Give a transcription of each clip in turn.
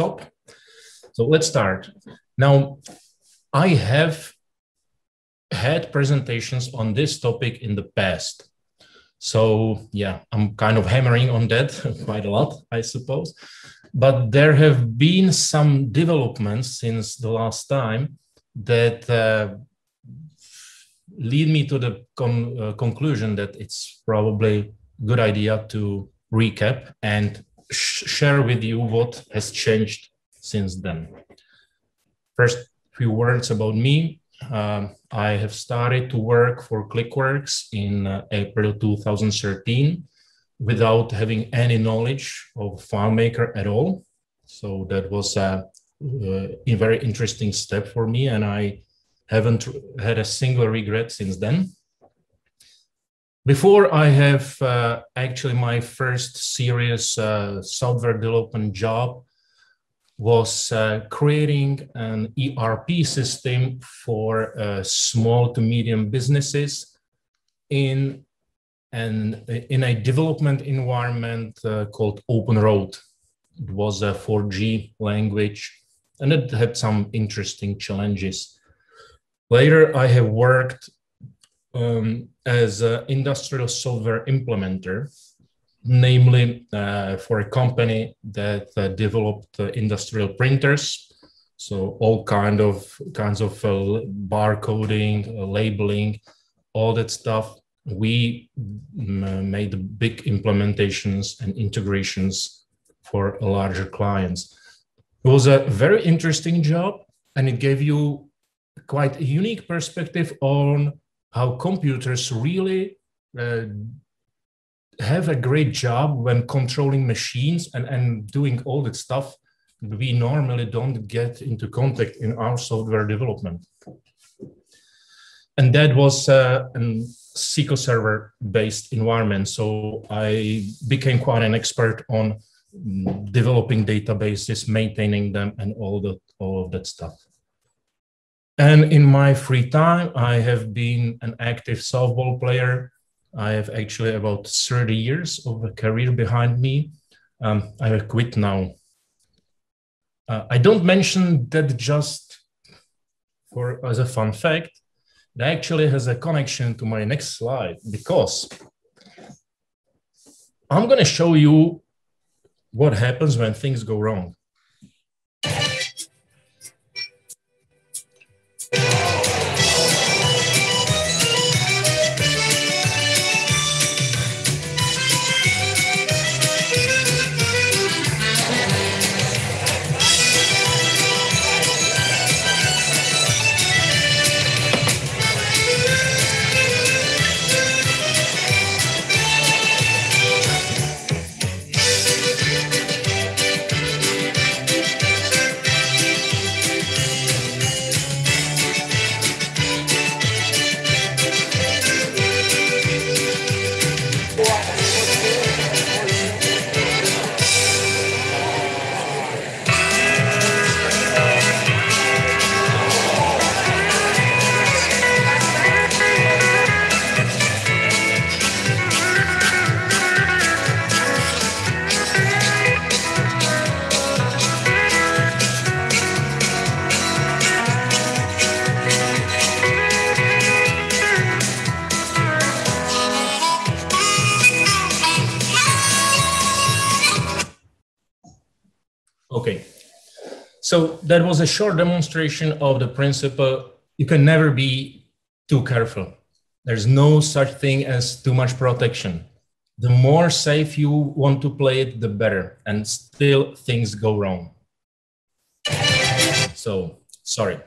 stop. So let's start. Now, I have had presentations on this topic in the past. So yeah, I'm kind of hammering on that quite a lot, I suppose. But there have been some developments since the last time that uh, lead me to the con- uh, conclusion that it's probably a good idea to recap and share with you what has changed since then. First, few words about me. Um, I have started to work for ClickWorks in uh, April 2013 without having any knowledge of FileMaker at all. So that was a, a very interesting step for me, and I haven't had a single regret since then. Before I have uh, actually my first serious uh, software development job was uh, creating an ERP system for uh, small to medium businesses in an in a development environment uh, called OpenROAD. It was a 4G language, and it had some interesting challenges. Later, I have worked um, as an industrial software implementer, namely uh, for a company that uh, developed uh, industrial printers. So all kind of kinds of uh, barcoding, uh, labeling, all that stuff. We made big implementations and integrations for larger clients. It was a very interesting job, and it gave you quite a unique perspective on how computers really uh, have a great job when controlling machines and, and doing all that stuff we normally don't get into contact in our software development. And that was uh, a SQL Server based environment. So I became quite an expert on mm, developing databases, maintaining them, and all, the, all of that stuff. And in my free time, I have been an active softball player. I have actually about 30 years of a career behind me. Um, I have quit now. Uh, I don't mention that just for as a fun fact. It actually has a connection to my next slide because I'm going to show you what happens when things go wrong. So that was a short demonstration of the principle. You can never be too careful. There's no such thing as too much protection. The more safe you want to play it, the better. And still things go wrong. So, sorry.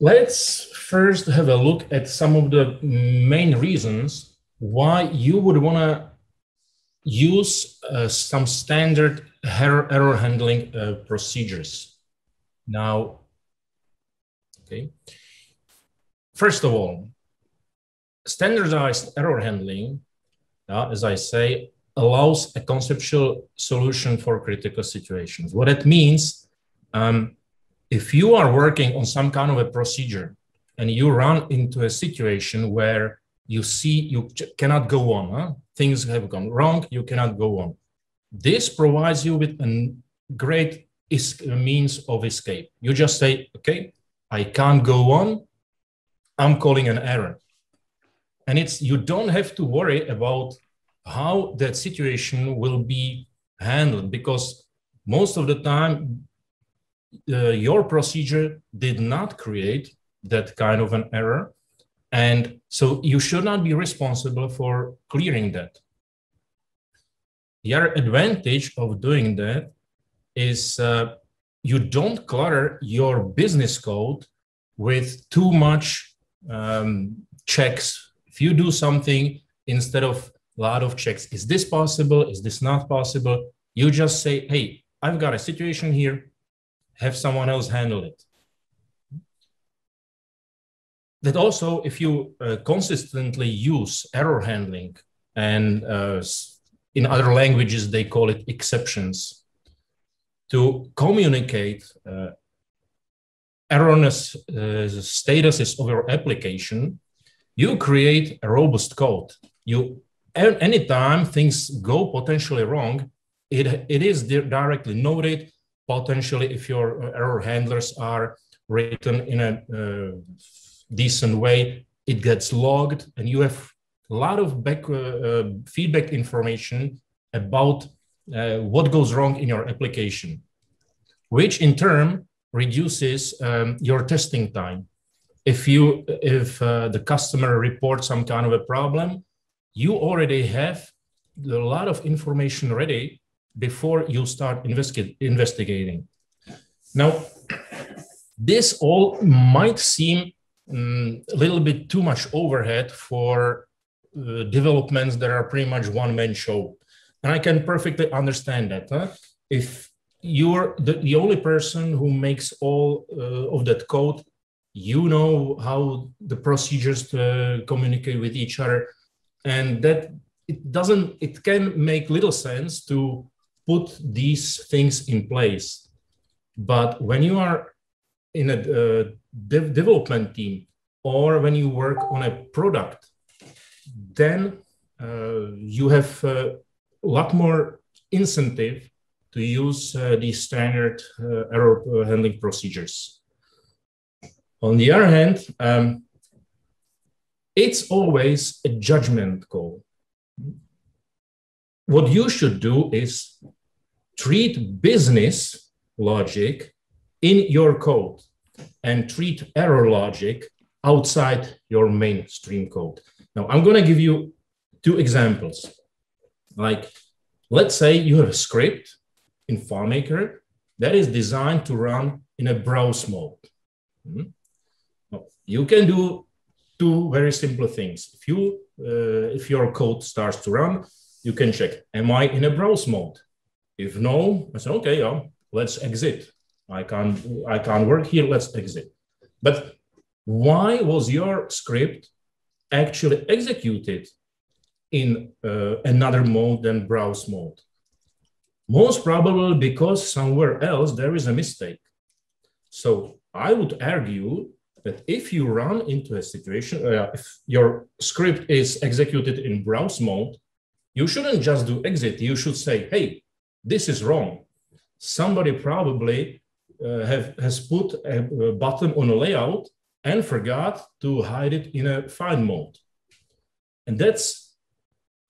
Let's first have a look at some of the main reasons why you would want to use uh, some standard error, error handling uh, procedures. Now, okay. First of all, standardized error handling, uh, as I say, allows a conceptual solution for critical situations. What it means, um, if you are working on some kind of a procedure and you run into a situation where you see you cannot go on, huh? things have gone wrong, you cannot go on. This provides you with a great means of escape. You just say, okay, I can't go on. I'm calling an error. And it's you don't have to worry about how that situation will be handled because most of the time uh, your procedure did not create that kind of an error and so you should not be responsible for clearing that the other advantage of doing that is uh, you don't clutter your business code with too much um, checks. If you do something instead of a lot of checks, is this possible? Is this not possible? You just say, hey, I've got a situation here, have someone else handle it. That also, if you uh, consistently use error handling and uh, in other languages, they call it exceptions to communicate uh, erroneous uh, statuses of your application, you create a robust code. You anytime things go potentially wrong, it, it is directly noted. Potentially, if your uh, error handlers are written in a uh, decent way, it gets logged, and you have a lot of back, uh, uh feedback information about uh, what goes wrong in your application, which in turn reduces um, your testing time. If you if the customer reports some kind of a problem, you already have a lot of information ready before you start investi- investigating. Now, this all might seem um, a little bit too much overhead for uh, developments that are pretty much one man show. And I can perfectly understand that. Huh? If you're the, the only person who makes all uh, of that code, you know how the procedures to communicate with each other. And that it doesn't, it can make little sense to put these things in place. But when you are in a uh, de- development team or when you work on a product, then uh, you have a lot more incentive to use uh, these standard uh, error handling procedures. On the other hand, um, it's always a judgment call. What you should do is treat business logic in your code and treat error logic outside your mainstream code. Now, I'm going to give you two examples. Like, let's say you have a script in FileMaker that is designed to run in a browse mode. Mm-hmm. You can do two very simple things. If you uh, if your code starts to run, you can check, am I in a browse mode? If no, I say, okay, yeah, let's exit. I can't I can't work here, let's exit. But why was your script actually executed in uh, another mode than browse mode. Most probably because somewhere else there is a mistake. So I would argue that if you run into a situation, uh, if your script is executed in browse mode, you shouldn't just do exit. You should say, hey, this is wrong. Somebody probably uh, have, has put a, a button on a layout and forgot to hide it in a find mode. And that's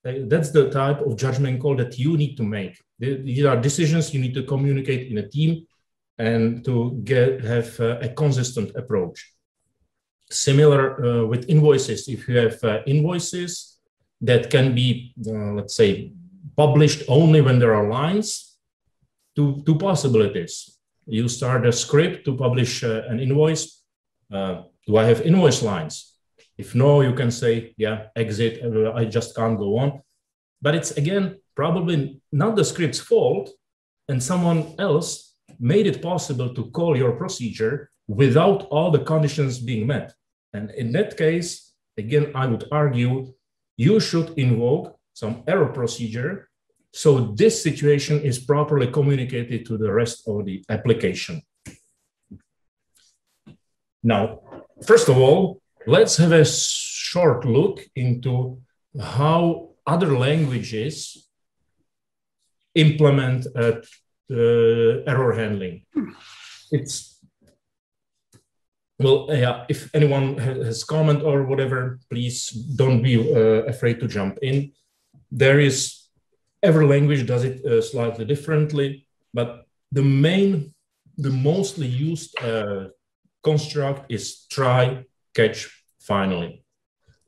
that's the type of judgment call that you need to make. These are decisions you need to communicate in a team and to get have uh, a consistent approach. Similar uh, with invoices. If you have uh, invoices that can be, uh, let's say, published only when there are lines, two, two possibilities. You start a script to publish uh, an invoice. Uh, do I have invoice lines? If no, you can say, yeah, exit, I just can't go on. But it's again, probably not the script's fault, and someone else made it possible to call your procedure without all the conditions being met. And in that case, again, I would argue you should invoke some error procedure so this situation is properly communicated to the rest of the application. Now, first of all, Let's have a short look into how other languages implement a uh, error handling. It's well, yeah. If anyone has comment or whatever, please don't be uh, afraid to jump in. There is every language does it uh, slightly differently, but the main, the mostly used uh, construct is try, catch, finally.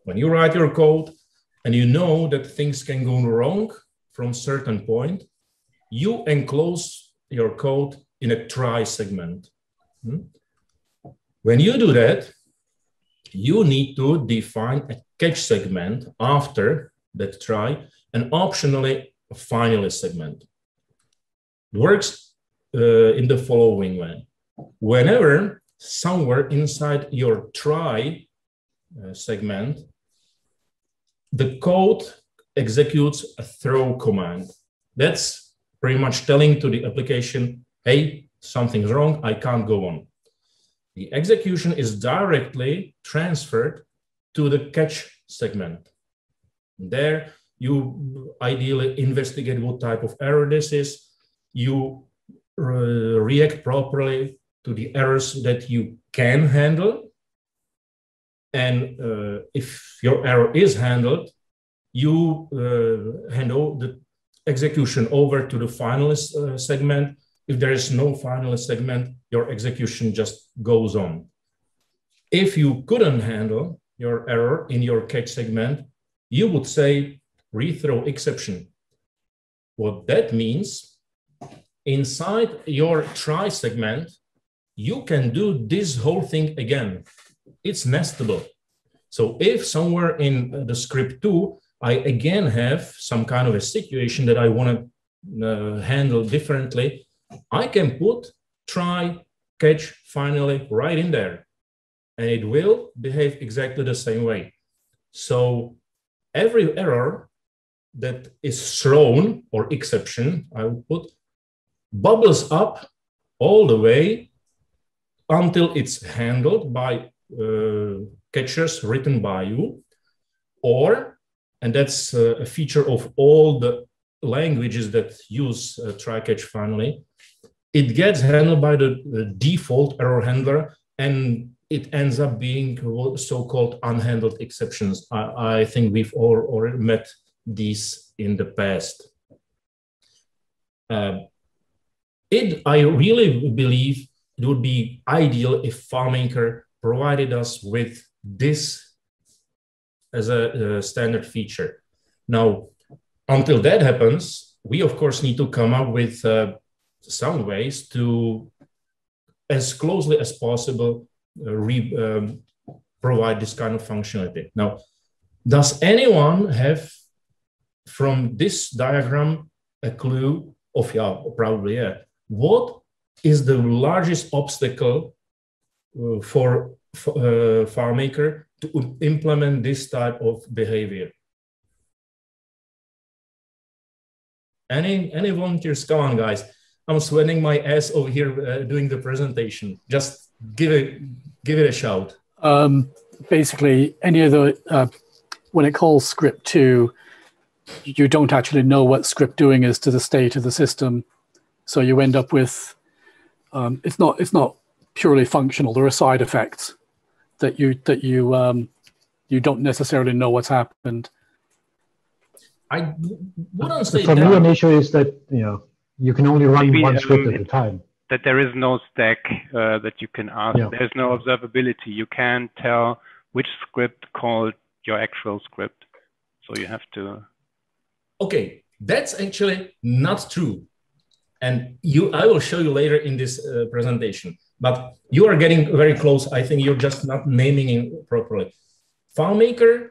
When you write your code and you know that things can go wrong from certain point, you enclose your code in a try segment. Hmm? When you do that, you need to define a catch segment after that try and optionally a finally segment. It works uh, in the following way. Whenever somewhere inside your try uh, segment, the code executes a throw command. That's pretty much telling to the application, hey, something's wrong, I can't go on. The execution is directly transferred to the catch segment. There, you ideally investigate what type of error this is. You uh, react properly to the errors that you can handle. And uh, if your error is handled, you uh, hand the execution over to the finalist uh, segment. If there is no finalist segment, your execution just goes on. If you couldn't handle your error in your catch segment, you would say rethrow exception. What that means, inside your try segment, you can do this whole thing again. It's nestable. So if somewhere in the script two, I again have some kind of a situation that I want to uh, handle differently, I can put try, catch, finally right in there. And it will behave exactly the same way. So every error that is thrown or exception, I would put, bubbles up all the way until it's handled by uh, catchers written by you, or, and that's uh, a feature of all the languages that use uh, try catch finally, it gets handled by the, the default error handler and it ends up being so-called unhandled exceptions. I, I, think we've all already met these in the past. Uh, it, I really believe it would be ideal if FileMaker provided us with this as a, a standard feature. Now, until that happens, we of course need to come up with uh, some ways to, as closely as possible, uh, re, um, provide this kind of functionality. Now, does anyone have from this diagram a clue of, yeah, probably, yeah, what is the largest obstacle uh, for, uh, to implement this type of behavior? Any, any volunteers? Come on, guys. I'm sweating my ass over here uh, doing the presentation. Just give it, give it a shout. Um, basically, any of the, uh, when it calls script two, you don't actually know what script doing is to the state of the system. So you end up with, um, it's not it's not purely functional. There are side effects that you that you um, you don't necessarily know what's happened. I wouldn't say For me, an issue is that you know you can only run Maybe, one script um, at a time. That there is no stack uh, that you can ask. Yeah. There's no observability. You can't tell which script called your actual script. So you have to okay, that's actually not true. And you, I will show you later in this uh, presentation, but you are getting very close. I think you're just not naming it properly. FileMaker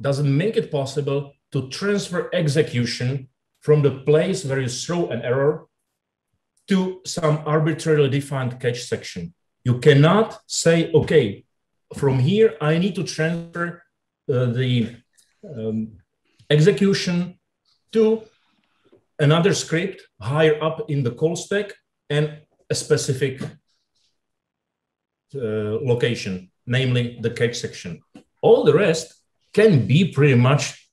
doesn't make it possible to transfer execution from the place where you throw an error to some arbitrarily defined catch section. You cannot say, okay, from here, I need to transfer uh, the um, execution to another script higher up in the call stack and a specific uh, location, namely the catch section. All the rest can be pretty much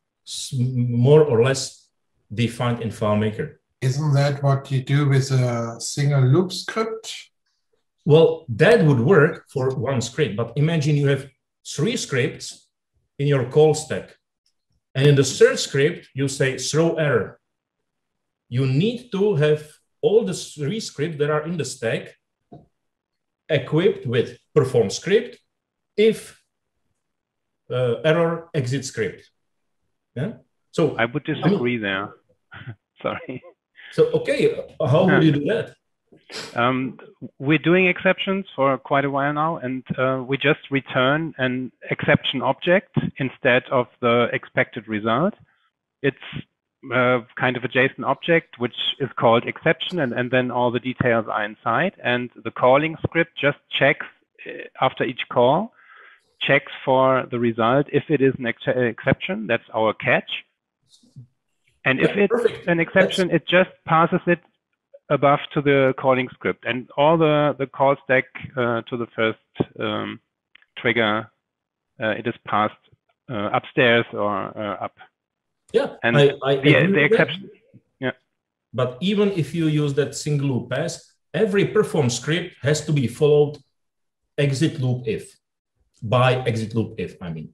more or less defined in FileMaker. isn't that what you do with a single loop script? Well, that would work for one script, but imagine you have three scripts in your call stack. And in the third script, you say throw error. You need to have all the three scripts that are in the stack equipped with perform script if uh, error exit script. Yeah. So I would disagree I mean, there. Sorry. So okay, how would you do that? Um, we're doing exceptions for quite a while now, and uh, we just return an exception object instead of the expected result. It's uh, kind of a JSON object which is called exception, and, and then all the details are inside. And the calling script just checks uh, after each call, checks for the result if it is an ex exception. That's our catch. And if it's an exception, it just passes it above to the calling script and all the, the call stack uh, to the first um, trigger, uh, it is passed uh, upstairs or uh, up. Yeah, and I, I the, the exception. Yeah. But even if you use that single loop pass, every perform script has to be followed exit loop if by exit loop if, I mean.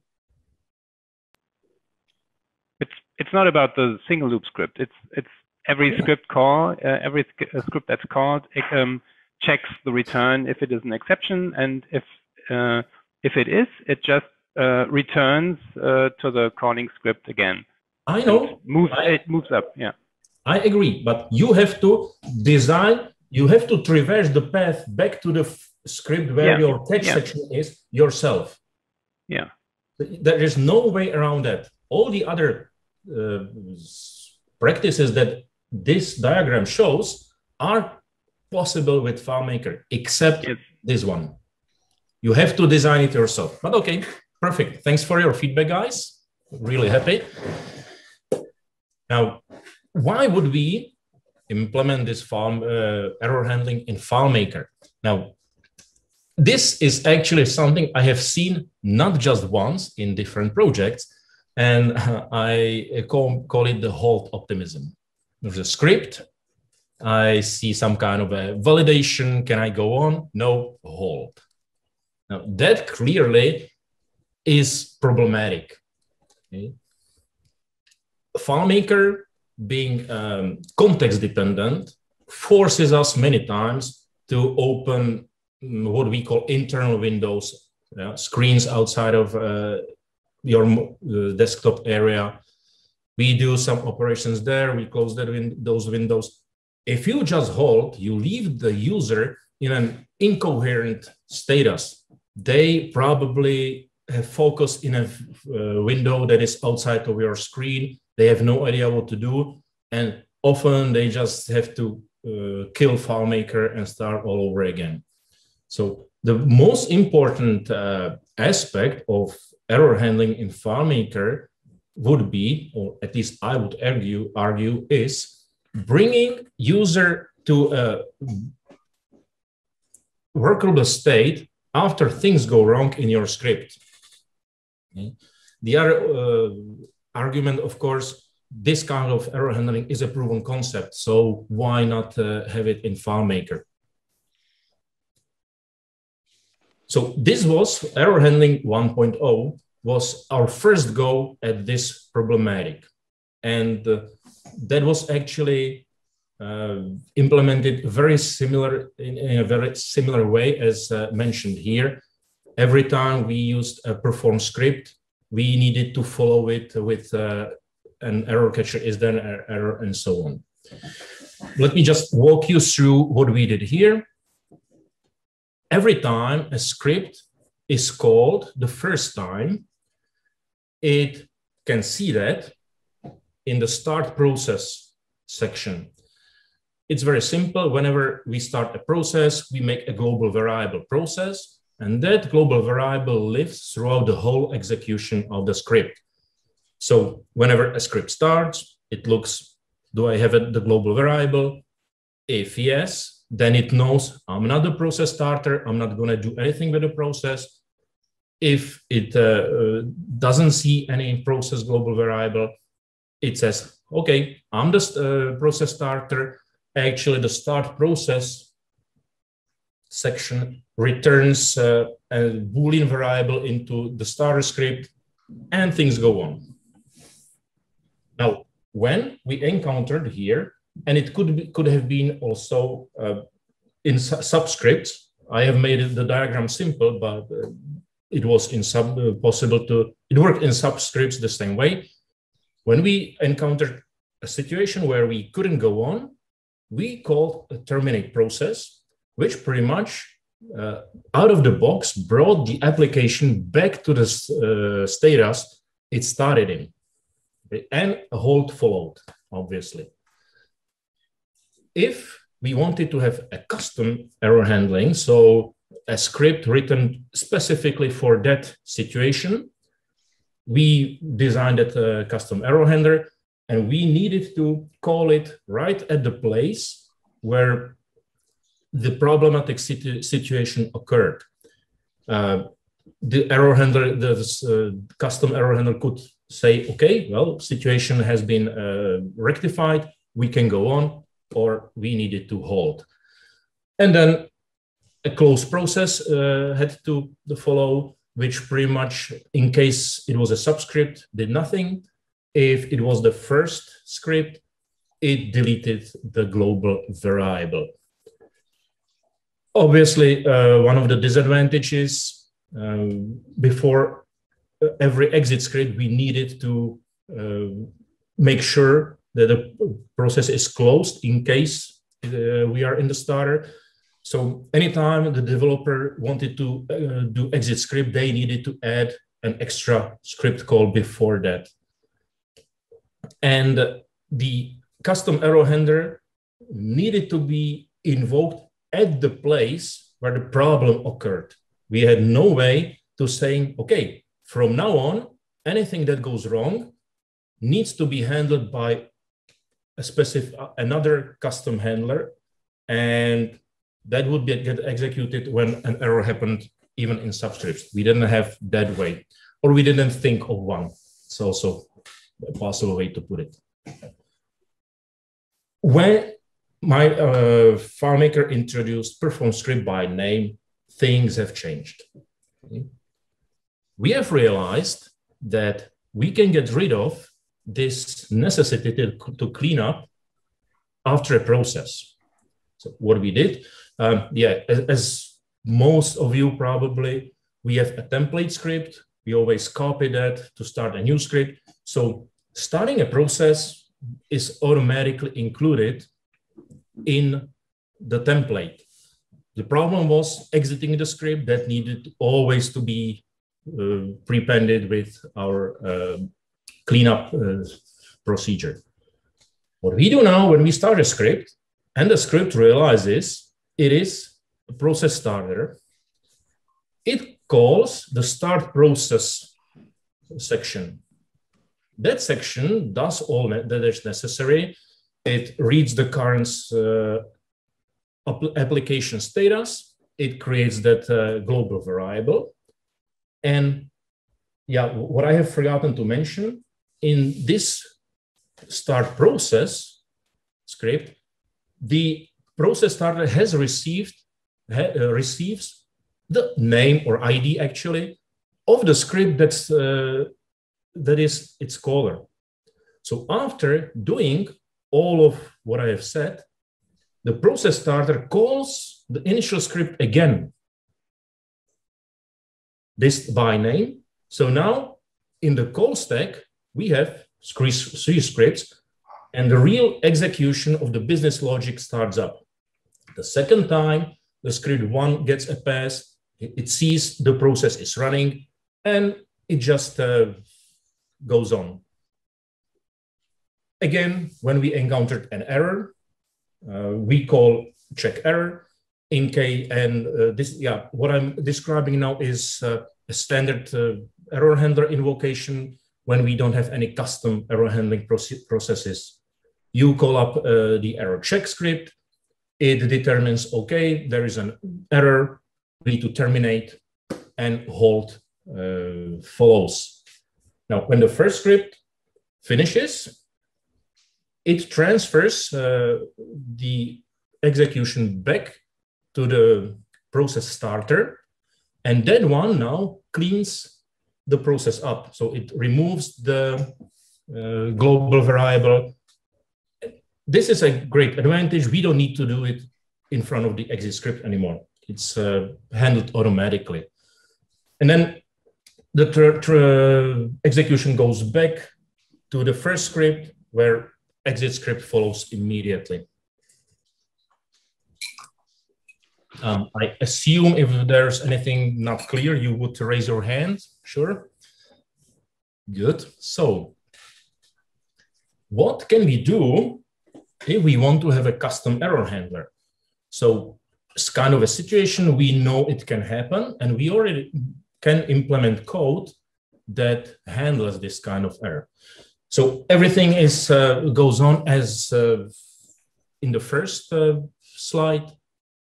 It's, it's not about the single loop script. It's, it's every script call, uh, every uh, script that's called it, um, checks the return if it is an exception, and if uh, if it is, it just uh, returns uh, to the calling script again. I know. It moves. I, it moves up. Yeah. I agree, but you have to design. You have to traverse the path back to the script where yeah. your text yeah. section is yourself. Yeah. There is no way around that. All the other uh, practices that this diagram shows are possible with FileMaker, except yes. this one. You have to design it yourself. But okay, perfect. Thanks for your feedback, guys. Really happy. Now, why would we implement this file, uh, error handling in FileMaker? Now, this is actually something I have seen not just once in different projects, and I call, call it the halt optimism. There's a script. I see some kind of a validation. Can I go on? No, hold. Now, that clearly is problematic. Okay? FileMaker, being um, context dependent, forces us many times to open what we call internal windows, screens outside of uh, your uh, desktop area we do some operations there, we close that win those windows. If you just hold, you leave the user in an incoherent status. They probably have in a uh, window that is outside of your screen. They have no idea what to do. And often they just have to uh, kill FileMaker and start all over again. So the most important uh, aspect of error handling in FileMaker would be, or at least I would argue, argue is bringing user to a workable state after things go wrong in your script. Okay. The other uh, argument, of course, this kind of error handling is a proven concept. So why not uh, have it in FileMaker? So this was error handling 1.0 was our first go at this problematic. And uh, that was actually uh, implemented very similar in, in, a very similar way as uh, mentioned here. Every time we used a perform script, we needed to follow it with uh, an error catcher is then error and so on. Let me just walk you through what we did here. Every time a script is called the first time, it can see that in the start process section. It's very simple. Whenever we start a process, we make a global variable process, and that global variable lives throughout the whole execution of the script. So whenever a script starts, it looks, do I have the global variable? If yes, then it knows I'm not the process starter. I'm not going to do anything with the process if it uh, uh, doesn't see any process global variable, it says, okay, I'm the uh, process starter. Actually, the start process section returns uh, a Boolean variable into the starter script and things go on. Now, when we encountered here, and it could, be, could have been also uh, in su subscripts, I have made the diagram simple, but uh, it was in sub uh, possible to, it worked in subscripts the same way. When we encountered a situation where we couldn't go on, we called a terminate process, which pretty much uh, out of the box brought the application back to the uh, status it started in. And a hold followed, obviously. If we wanted to have a custom error handling, so a script written specifically for that situation, we designed a uh, custom error handler and we needed to call it right at the place where the problematic situ situation occurred. Uh, the error handler, the uh, custom error handler could say, okay, well, situation has been uh, rectified, we can go on, or we needed to hold. And then a close process uh, had to follow, which pretty much, in case it was a subscript, did nothing. If it was the first script, it deleted the global variable. Obviously, uh, one of the disadvantages um, before every exit script, we needed to uh, make sure that the process is closed in case uh, we are in the starter. So anytime the developer wanted to uh, do exit script, they needed to add an extra script call before that. And the custom error handler needed to be invoked at the place where the problem occurred. We had no way to saying, okay, from now on, anything that goes wrong needs to be handled by a specific another custom handler, and that would be, get executed when an error happened, even in subscripts. We didn't have that way, or we didn't think of one. It's also a possible way to put it. When my uh, FileMaker introduced perform script by name, things have changed. Okay? We have realized that we can get rid of this necessity to, to clean up after a process. So what we did, um, yeah, as, as most of you probably, we have a template script. We always copy that to start a new script. So starting a process is automatically included in the template. The problem was exiting the script that needed always to be uh, prepended with our uh, cleanup uh, procedure. What we do now when we start a script and the script realizes it is a process starter, it calls the start process section. That section does all that is necessary. It reads the current uh, application status. It creates that uh, global variable. And yeah, what I have forgotten to mention in this start process script, the process starter has received ha, uh, receives the name or ID actually of the script that's uh, that is its caller. So after doing all of what I have said, the process starter calls the initial script again, this by name. So now in the call stack, we have three scripts and the real execution of the business logic starts up. The second time, the script one gets a pass, it sees the process is running, and it just uh, goes on. Again, when we encountered an error, uh, we call check error in K, and uh, this, yeah, what I'm describing now is uh, a standard uh, error handler invocation when we don't have any custom error handling processes. You call up uh, the error check script. It determines, okay, there is an error, we need to terminate and hold follows. Now, when the first script finishes, it transfers uh, the execution back to the process starter. And that one now cleans the process up. So it removes the uh, global variable. This is a great advantage. We don't need to do it in front of the exit script anymore. It's uh, handled automatically. And then the tr- execution goes back to the first script where exit script follows immediately. Um, I assume if there's anything not clear, you would raise your hand. Sure. Good. So what can we do if we want to have a custom error handler? So it's kind of a situation we know it can happen and we already can implement code that handles this kind of error. So everything is uh, goes on as uh, in the first uh, slide.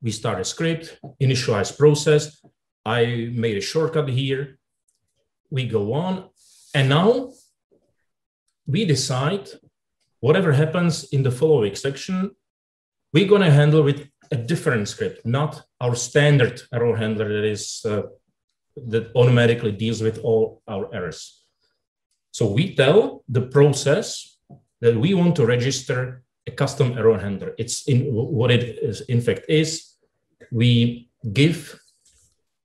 We start a script, initialize process. I made a shortcut here. We go on, and now we decide whatever happens in the following section, we're going to handle with a different script, not our standard error handler that is uh, that automatically deals with all our errors. So we tell the process that we want to register a custom error handler. It's in what it is, in fact is. We give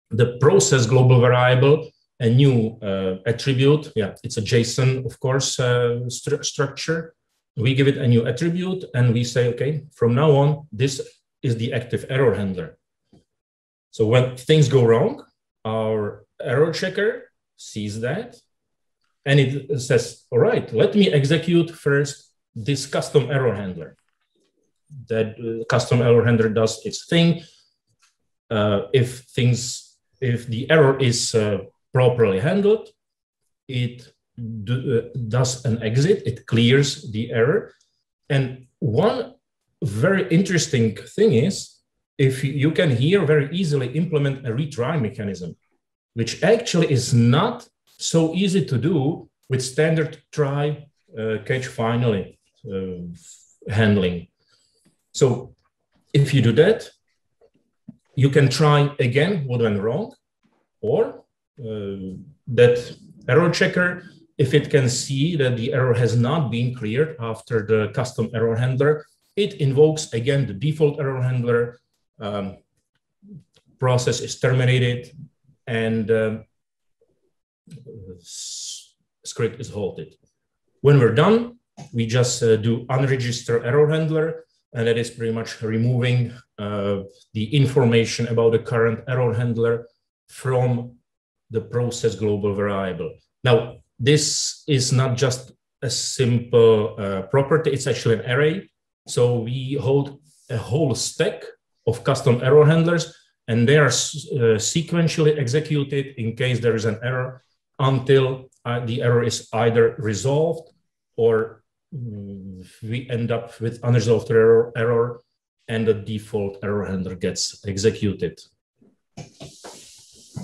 the process global variable a new uh, attribute. Yeah, it's a JSON, of course, uh, stru structure. We give it a new attribute and we say, okay, from now on, this is the active error handler. So when things go wrong, our error checker sees that and it says, all right, let me execute first this custom error handler. That uh, custom error handler does its thing. Uh, if things, if the error is uh, properly handled, it do, uh, does an exit, it clears the error. And one very interesting thing is if you can here very easily implement a retry mechanism, which actually is not so easy to do with standard try uh, catch finally uh, handling. So if you do that, you can try again what went wrong, or uh, that error checker, if it can see that the error has not been cleared after the custom error handler, it invokes again the default error handler, um, process is terminated, and um, script is halted. When we're done, we just uh, do unregister error handler, and that is pretty much removing uh, the information about the current error handler from the process global variable. Now, this is not just a simple uh, property, it's actually an array. So we hold a whole stack of custom error handlers, and they are uh, sequentially executed in case there is an error until uh, the error is either resolved or mm, we end up with unresolved error, error and the default error handler gets executed.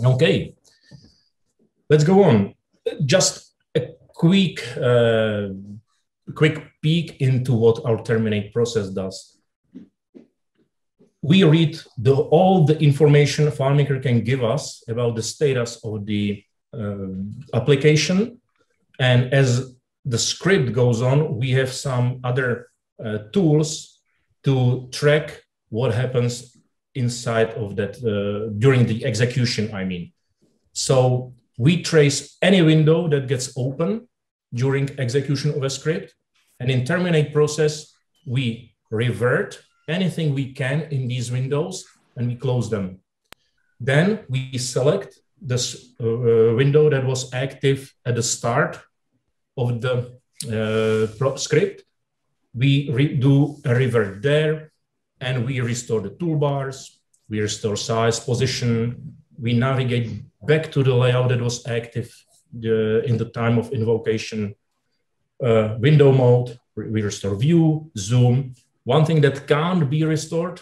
Okay, let's go on. Just a quick, uh, quick peek into what our terminate process does. We read the, all the information FileMaker can give us about the status of the application. And as the script goes on, we have some other uh, tools to track what happens inside of that uh, during the execution, I mean. So we trace any window that gets open during execution of a script. And in terminate process, we revert anything we can in these windows and we close them. Then we select this uh, window that was active at the start of the uh, script. We do a revert there and we restore the toolbars, we restore size, position, we navigate back to the layout that was active in the time of invocation uh, window mode, we restore view, zoom. One thing that can't be restored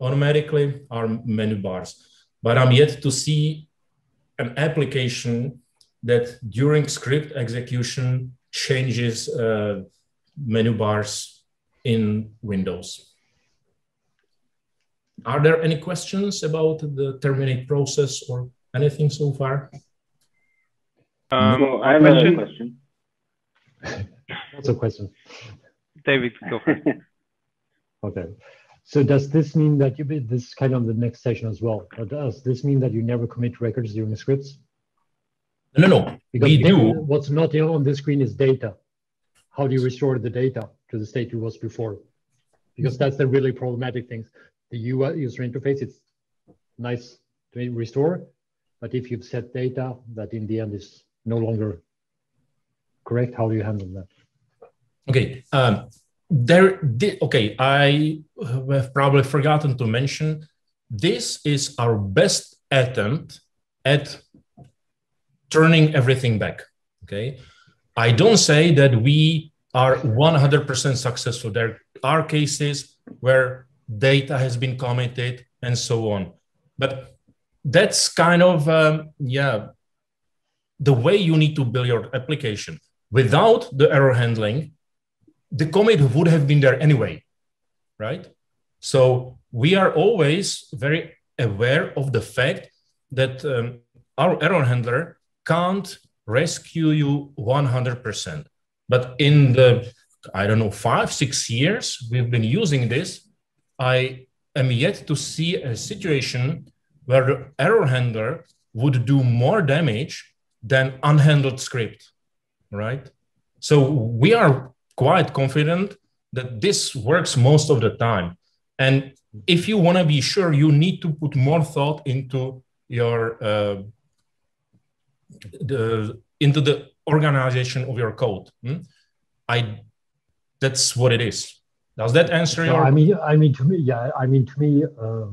automatically are menu bars. But I'm yet to see an application that during script execution changes uh, menu bars in Windows. Are there any questions about the terminate process or anything so far? Um, no, I have question. a question. What's a question? David, go first. okay. So does this mean that you be this is kind of the next session as well? Or does this mean that you never commit records during scripts? No, no. Because we do. What's not on the screen is data. How do you restore the data to the state it was before? Because that's the really problematic things. The UI user interface, it's nice to restore, but if you've set data that in the end is no longer correct, how do you handle that? Okay. Um, there. Okay, I have probably forgotten to mention. This is our best attempt at turning everything back. Okay. I don't say that we are 100% successful. There are cases where data has been committed and so on. But that's kind of, um, yeah, the way you need to build your application. Without the error handling, the commit would have been there anyway, right? So we are always very aware of the fact that um, our error handler can't rescue you 100%. But in the, I don't know, five, six years we've been using this, I am yet to see a situation where the error handler would do more damage than unhandled script, right? So we are quite confident that this works most of the time. And if you want to be sure, you need to put more thought into your uh, the into the organization of your code. Hmm? I that's what it is. Does that answer your? I mean, I mean to me, yeah. I mean to me, um,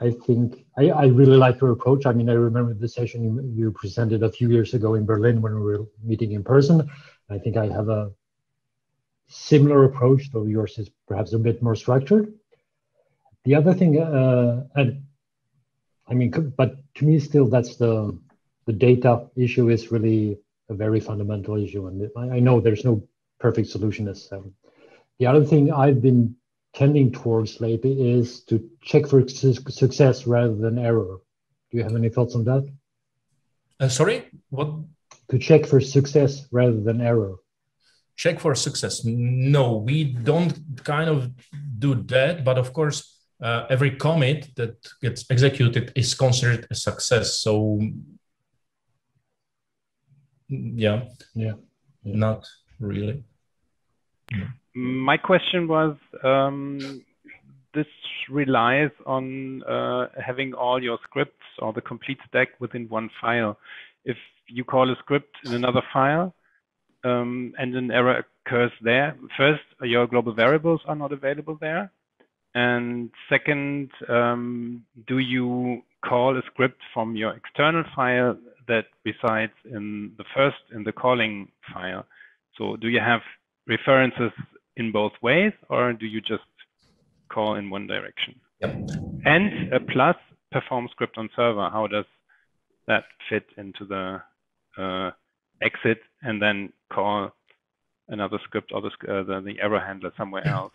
I think I, I really like your approach. I mean, I remember the session you, you presented a few years ago in Berlin when we were meeting in person. I think I have a similar approach, though yours is perhaps a bit more structured. The other thing, uh, and I mean, but to me, still, that's the the data issue is really a very fundamental issue. And I know there's no perfect solution as necessarily. The other thing I've been tending towards lately is to check for su success rather than error. Do you have any thoughts on that? Uh, sorry, what? To check for success rather than error. Check for success. No, we don't kind of do that. But of course, uh, every commit that gets executed is considered a success. So yeah yeah, yeah. not really my question was um, this relies on uh, having all your scripts or the complete stack within one file if you call a script in another file um, and an error occurs there first your global variables are not available there and second um, do you call a script from your external file that resides in the first in the calling file. So do you have references in both ways or do you just call in one direction? Yep. And plus perform script on server. How does that fit into the uh, exit and then call another script or the, uh, the, the error handler somewhere else?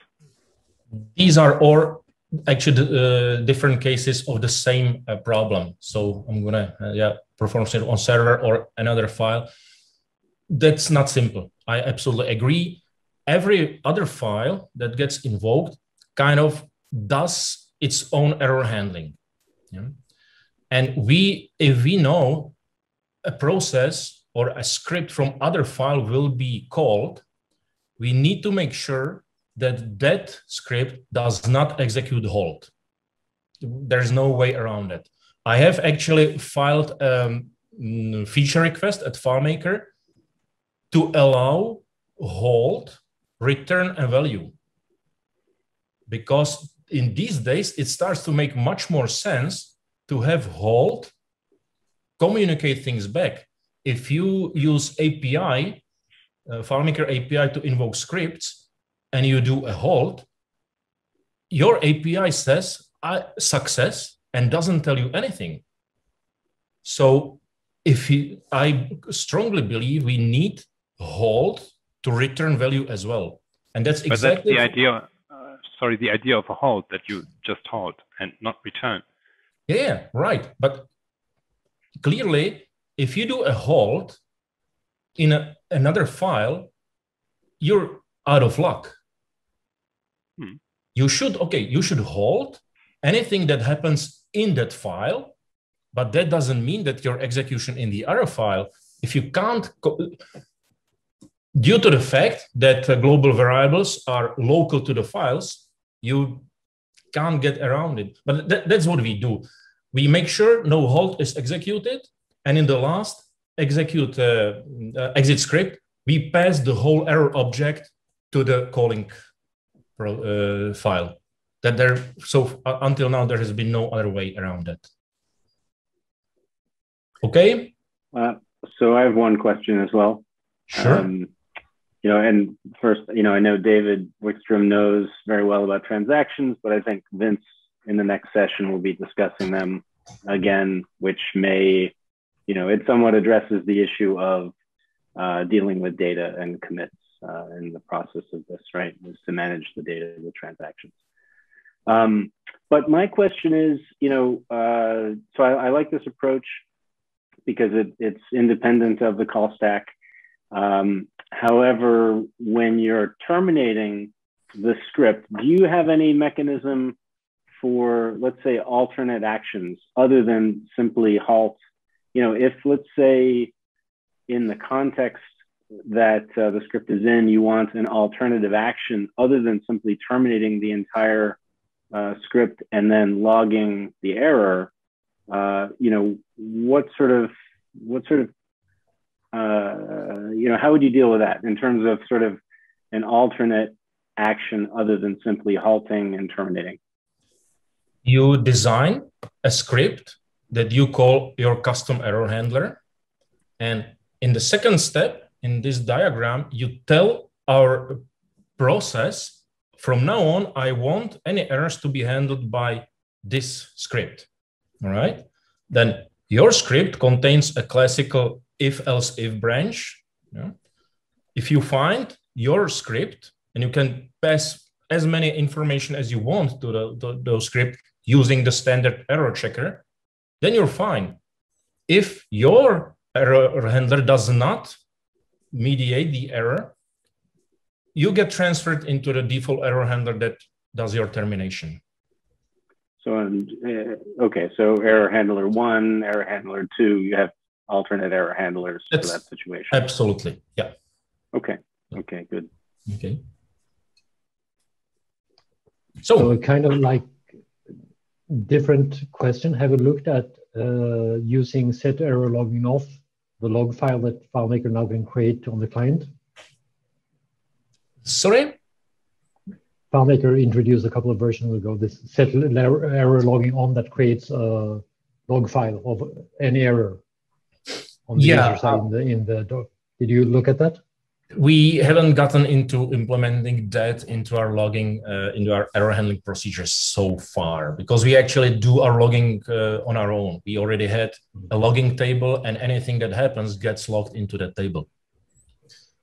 These are all actually uh, different cases of the same uh, problem. So I'm gonna uh, yeah perform it on server or another file. That's not simple. I absolutely agree. Every other file that gets invoked kind of does its own error handling. Yeah? And we, if we know a process or a script from other file will be called, we need to make sure that that script does not execute halt. There's no way around it. I have actually filed a um, feature request at FileMaker to allow halt, return a value. Because in these days, it starts to make much more sense to have halt, communicate things back. If you use API, uh, FileMaker API to invoke scripts, and you do a halt, your API says uh, success and doesn't tell you anything. So if you, I strongly believe we need halt to return value as well. And that's but exactly that's the idea. Uh, sorry, the idea of a halt that you just halt and not return. Yeah, right. But clearly, if you do a halt in a, another file, you're out of luck. Hmm. You should, okay, you should halt anything that happens in that file, but that doesn't mean that your execution in the other file, if you can't, due to the fact that uh, global variables are local to the files, you can't get around it. But that, that's what we do. We make sure no halt is executed, and in the last execute uh, uh, exit script, we pass the whole error object to the calling pro, uh, file. That there, so uh, until now there has been no other way around that. Okay. Uh, so I have one question as well. Sure. Um, you know, and first, you know, I know David Wickstrom knows very well about transactions, but I think Vince in the next session we'll be discussing them again, which may, you know, it somewhat addresses the issue of uh, dealing with data and commits uh, in the process of this, right? Is to manage the data with transactions. Um, but my question is, you know, uh, so I, I, like this approach because it, it's independent of the call stack. Um, however, when you're terminating the script, do you have any mechanism for, let's say, alternate actions other than simply halt? You know, if let's say in the context that uh, the script is in, you want an alternative action other than simply terminating the entire uh, script and then logging the error, uh, you know, what sort of, what sort of uh, you know, how would you deal with that in terms of sort of an alternate action other than simply halting and terminating? You design a script that you call your custom error handler. And in the second step in this diagram, you tell our process from now on, I want any errors to be handled by this script. All right. Then your script contains a classical if else if branch. Yeah? If you find your script and you can pass as many information as you want to the, the, the script using the standard error checker, then you're fine. If your error handler does not mediate the error, you get transferred into the default error handler that does your termination. So, uh, okay, so error handler one, error handler two, you have alternate error handlers That's, for that situation. Absolutely. Yeah. Okay. Okay, good. Okay. So, so kind of like different question. Have you looked at uh, using set error logging off the log file that FileMaker now can create on the client? Sorry? FileMaker introduced a couple of versions ago this set error logging on that creates a log file of any error on the yeah, user side in the in the doc. Did you look at that? We haven't gotten into implementing that into our logging, uh, into our error handling procedures so far, because we actually do our logging uh, on our own. We already had a logging table, and anything that happens gets logged into that table.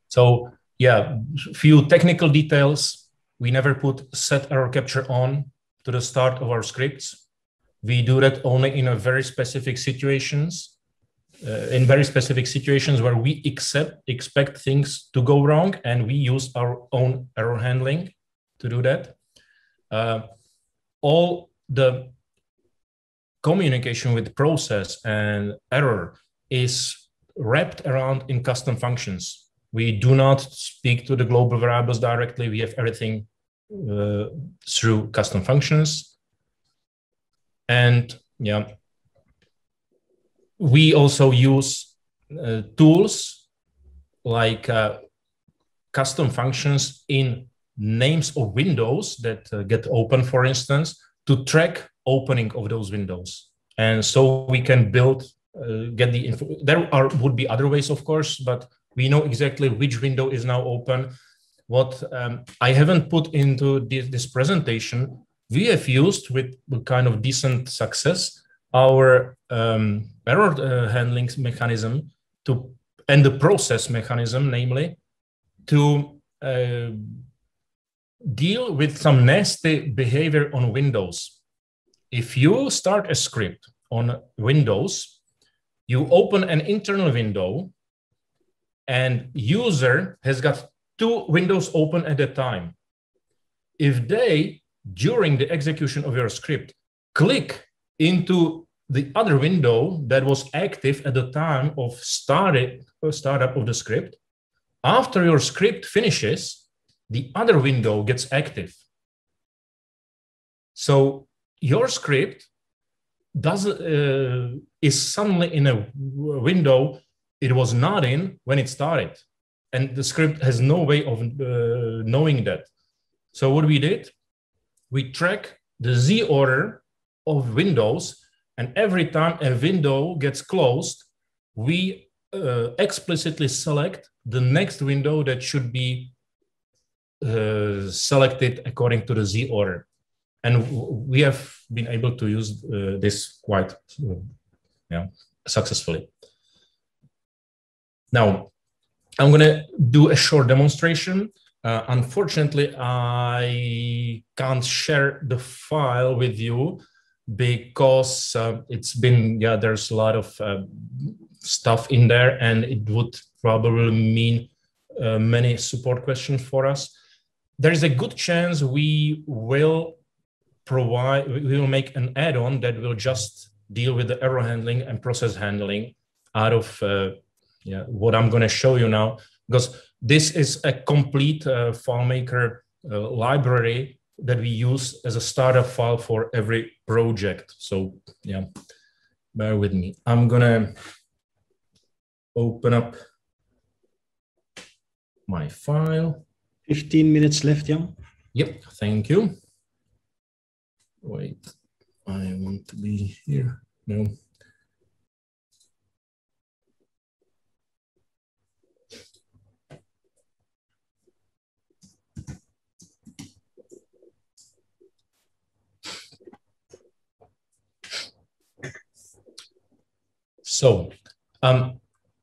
So yeah, few technical details. We never put set error capture on to the start of our scripts. We do that only in a very specific situations in very specific situations where we accept, expect things to go wrong and we use our own error handling to do that. Uh, all the communication with process and error is wrapped around in custom functions. We do not speak to the global variables directly. We have everything uh, through custom functions. And yeah, we also use uh, tools like uh, custom functions in names of windows that uh, get open, for instance, to track opening of those windows. And so we can build, uh, get the info. There are would be other ways, of course, but we know exactly which window is now open. What um, I haven't put into this, this presentation, we have used with, kind of decent success our um, error uh, handling mechanism to and the process mechanism, namely, to uh, deal with some nasty behavior on Windows. If you start a script on Windows, you open an internal window and user has got two windows open at a time. If they, during the execution of your script, click into the other window that was active at the time of started, startup of the script, after your script finishes, the other window gets active. So your script does uh, is suddenly in a window it was not in when it started, and the script has no way of uh, knowing that. So what we did, we track the z order of windows, and every time a window gets closed, we uh, explicitly select the next window that should be uh, selected according to the Z order. And we have been able to use uh, this quite uh, yeah, successfully. Now, I'm going to do a short demonstration. Uh, unfortunately, I can't share the file with you because uh, it's been, yeah, there's a lot of uh, stuff in there and it would probably mean uh, many support questions for us. There is a good chance we will provide, we will make an add-on that will just deal with the error handling and process handling out of uh, yeah, what I'm going to show you now, because this is a complete uh, FileMaker uh, library that we use as a startup file for every project. So yeah, bear with me. I'm going to open up my file. 15 minutes left, Jan. Yep, thank you. Wait, I want to be here. No. So, um,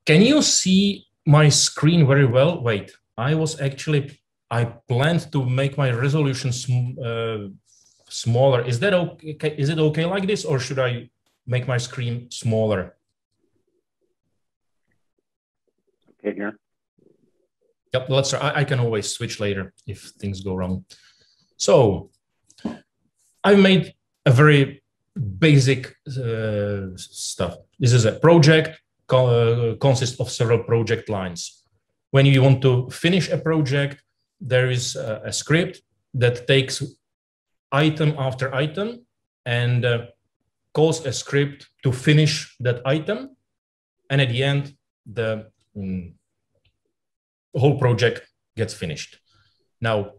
can you see my screen very well? Wait, I was actually, I planned to make my resolution sm uh, smaller. Is that okay? Is it okay like this or should I make my screen smaller? Okay, here. Yep, let's, I, I can always switch later if things go wrong. So I made a very basic uh, stuff. This is a project co consists of several project lines. When you want to finish a project, there is a, a script that takes item after item and uh, calls a script to finish that item. And at the end, the um, whole project gets finished. Now,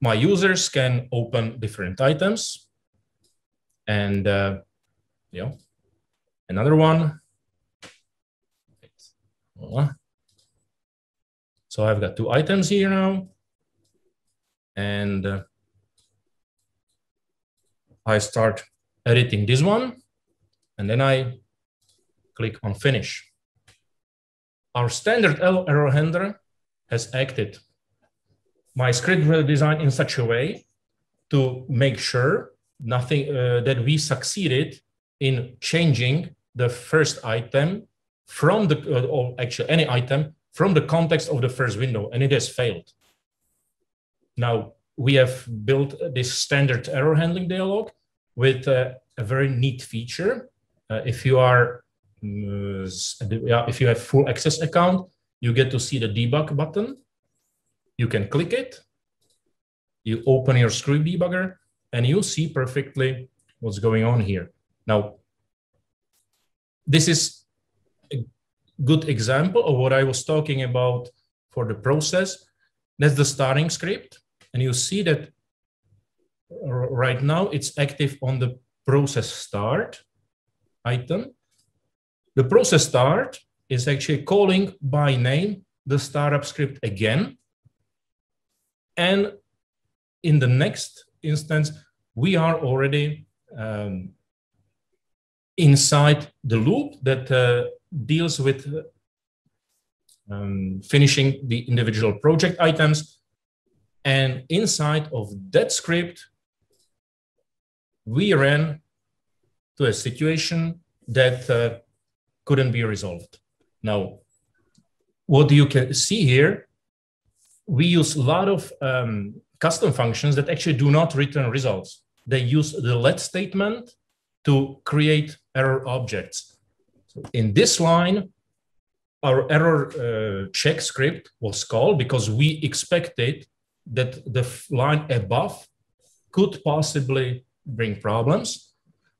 my users can open different items and uh, know, another one so I've got two items here now. And uh, I start editing this one. And then I click on finish. Our standard error handler has acted. My script will design in such a way to make sure nothing uh, that we succeeded in changing the first item from the, uh, or actually any item from the context of the first window, and it has failed. Now, we have built this standard error handling dialog with uh, a very neat feature. Uh, if you are, uh, if you have full access account, you get to see the debug button. You can click it. You open your script debugger, and you see perfectly what's going on here. Now, this is a good example of what I was talking about for the process. That's the starting script. And you see that right now it's active on the process start item. The process start is actually calling by name the startup script again. And in the next instance, we are already um, inside the loop that uh, deals with um, finishing the individual project items. And inside of that script, we ran to a situation that uh, couldn't be resolved. Now, what you can see here, we use a lot of um, custom functions that actually do not return results. They use the let statement to create error objects. So in this line, our error uh, check script was called because we expected that the line above could possibly bring problems.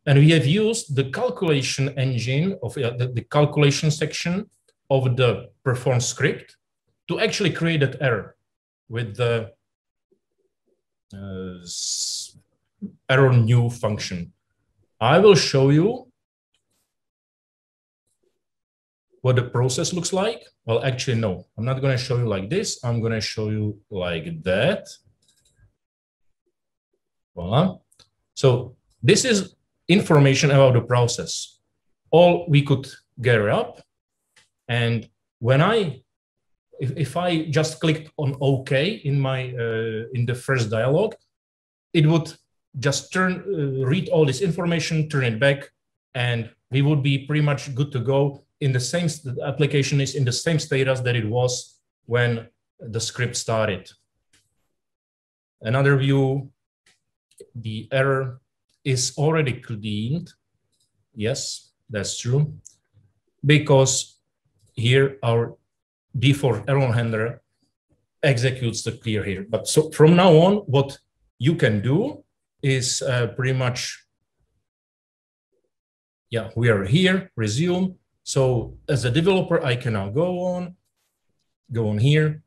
And we have used the calculation engine of uh, the, the, calculation section of the perform script to actually create that error with the Uh, error new function. I will show you what the process looks like. Well, actually, no, I'm not going to show you like this. I'm going to show you like that. Voila. So this is information about the process. All we could gather up. And when I, if, if I just clicked on OK in my, uh, in the first dialog, it would just turn, uh, read all this information, turn it back, and we would be pretty much good to go in the same, the application is in the same status that it was when the script started. Another view, the error is already cleaned. Yes, that's true. Because here our default error handler executes the clear here. But so from now on, what you can do is uh, pretty much, yeah, we are here, resume. So as a developer, I can now go on, go on here,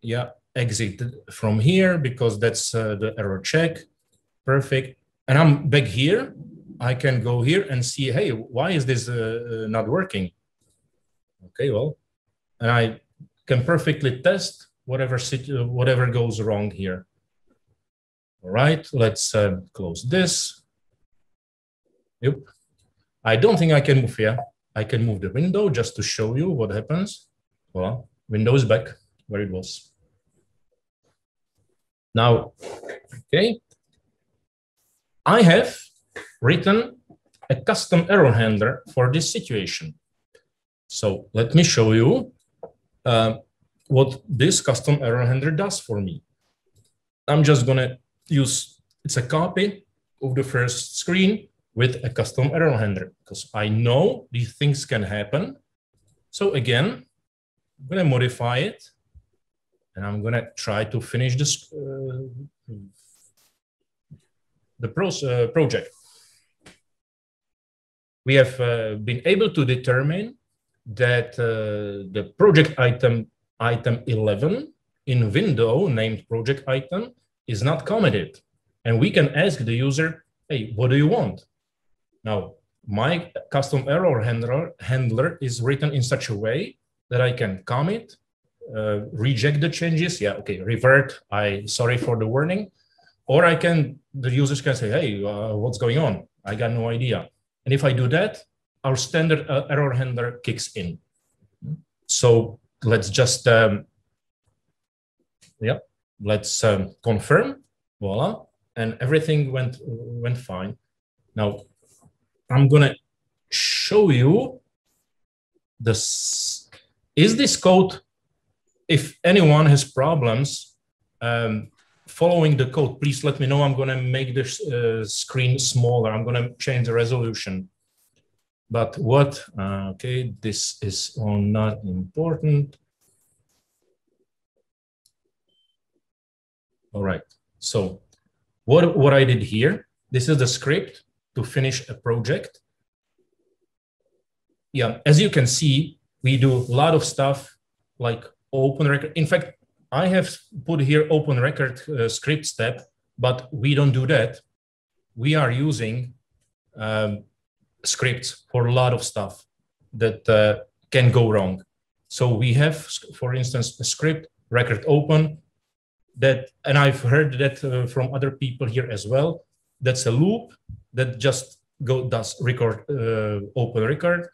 yeah, exit from here because that's uh, the error check, perfect and I'm back here, I can go here and see, hey, why is this uh, uh, not working? Okay, well, and I can perfectly test whatever whatever goes wrong here. All right, let's uh, close this. Yep. I don't think I can move here. I can move the window just to show you what happens. Well, window is back where it was. Now, okay, I have written a custom error handler for this situation. So let me show you uh, what this custom error handler does for me. I'm just gonna use, it's a copy of the first screen with a custom error handler because I know these things can happen. So again, I'm gonna modify it and I'm gonna try to finish this uh, the uh, project. We have uh, been able to determine that uh, the project item, item 11 in window named project item is not committed. And we can ask the user, hey, what do you want? Now, my custom error handler, handler is written in such a way that I can commit, uh, reject the changes. Yeah, okay, revert. I sorry for the warning. Or I can, the users can say, hey, uh, what's going on? I got no idea. And if I do that, our standard uh, error handler kicks in. So let's just, um, yeah, let's um, confirm, voila, and everything went, went fine. Now, I'm gonna show you this. Is this code, if anyone has problems, um, following the code, please let me know. I'm to make the uh, screen smaller. I'm to change the resolution. But what, uh, okay, this is not important. All right, so what, what I did here, this is the script to finish a project. Yeah, as you can see, we do a lot of stuff like open record. In fact, I have put here open record uh, script step, but we don't do that. We are using um, scripts for a lot of stuff that uh, can go wrong. So we have, for instance, a script record open that, and I've heard that uh, from other people here as well. That's a loop that just go does record uh, open record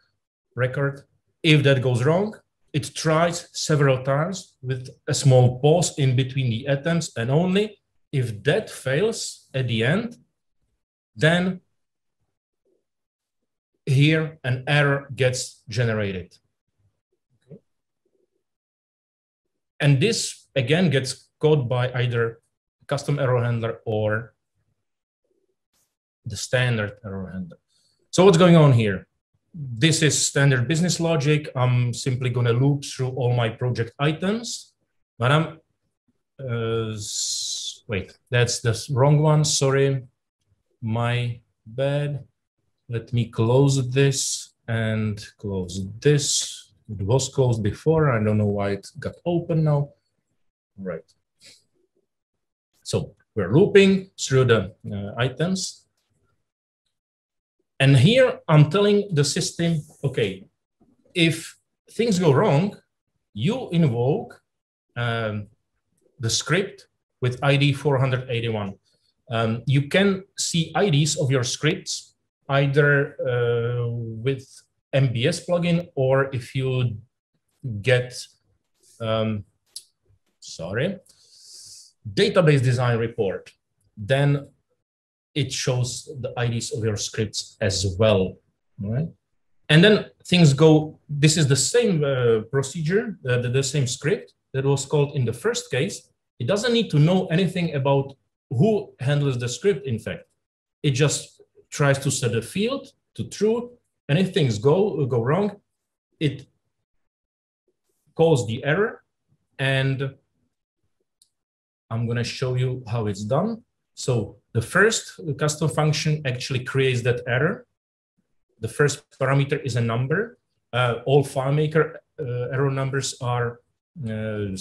record. If that goes wrong, it tries several times with a small pause in between the attempts, and only if that fails at the end, then here an error gets generated. And this again gets caught by either custom error handler or the standard error handler. So what's going on here? This is standard business logic. I'm simply going to loop through all my project items, but I'm, uh, wait, that's the wrong one. Sorry, my bad. Let me close this and close this. It was closed before. I don't know why it got open now. Right. So we're looping through the uh, items. And here I'm telling the system, okay, if things go wrong, you invoke um, the script with ID 481. Um, you can see IDs of your scripts either uh, with MBS plugin or if you get, um, sorry, database design report, then it shows the IDs of your scripts as well, right? And then things go, this is the same uh, procedure, uh, the, the same script that was called in the first case. It doesn't need to know anything about who handles the script, in fact. It just tries to set a field to true, and if things go, go wrong, it calls the error, and I'm gonna show you how it's done. So the first custom function actually creates that error. The first parameter is a number. Uh, all FileMaker uh, error numbers are uh,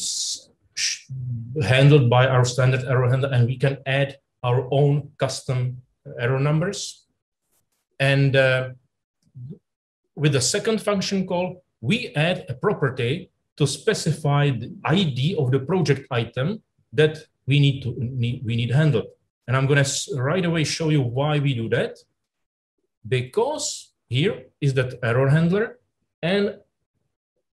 handled by our standard error handler, and we can add our own custom error numbers. And uh, with the second function call, we add a property to specify the ID of the project item that we need to need, we need handle. And I'm going to right away show you why we do that. Because here is that error handler, and